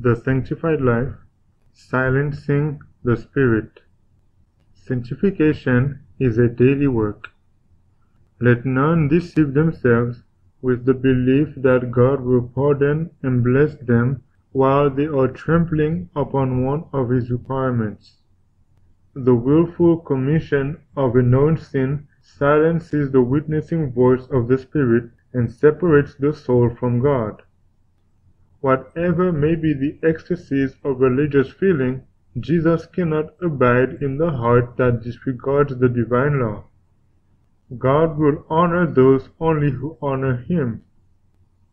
The Sanctified Life Silencing the Spirit. Sanctification is a daily work. Let none deceive themselves with the belief that God will pardon and bless them while they are trampling upon one of His requirements. The willful commission of a known sin silences the witnessing voice of the Spirit and separates the soul from God. Whatever may be the ecstasies of religious feeling, Jesus cannot abide in the heart that disregards the divine law. God will honor those only who honor him.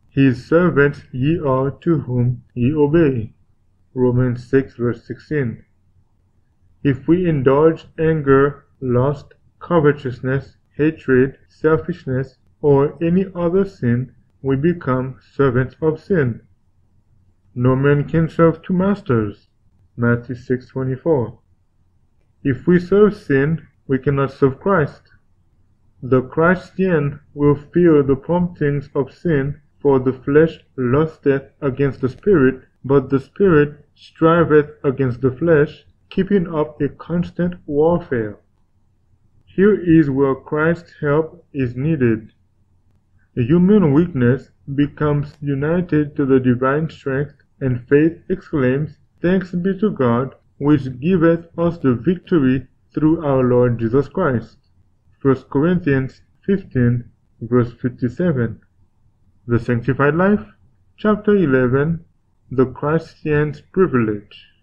His servants ye are to whom ye obey. Romans 6 verse 16. If we indulge anger, lust, covetousness, hatred, selfishness, or any other sin, we become servants of sin. No man can serve two masters. Matthew 6:24. If we serve sin, we cannot serve Christ. The Christian will feel the promptings of sin, for the flesh lusteth against the spirit, but the spirit striveth against the flesh, keeping up a constant warfare. Here is where Christ's help is needed. Human weakness becomes united to the divine strength, and faith exclaims, Thanks be to God, which giveth us the victory through our Lord Jesus Christ. 1 Corinthians 15, verse 57. The Sanctified Life, chapter 11, The Christian's Privilege.